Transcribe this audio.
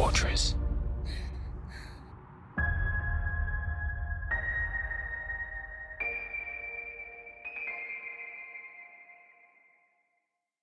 fortress.